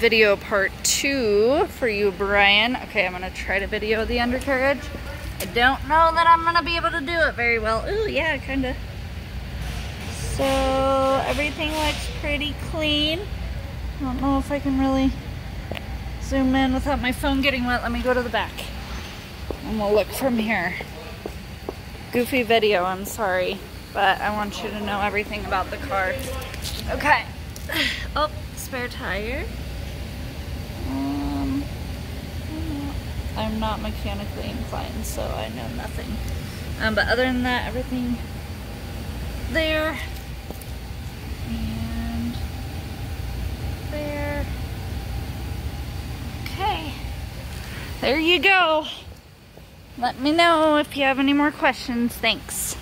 video part two for you, Brian. Okay, I'm gonna try to video the undercarriage. I don't know that I'm gonna be able to do it very well. Ooh, yeah, kinda. So everything looks pretty clean. I don't know if I can really zoom in without my phone getting wet. Let me go to the back and we'll look from here. Goofy video, I'm sorry, but I want you to know everything about the car. Okay. Oh, spare tire. Um, I'm not mechanically inclined, so I know nothing. Um, but other than that, everything there and there. Okay, there you go. Let me know if you have any more questions. Thanks.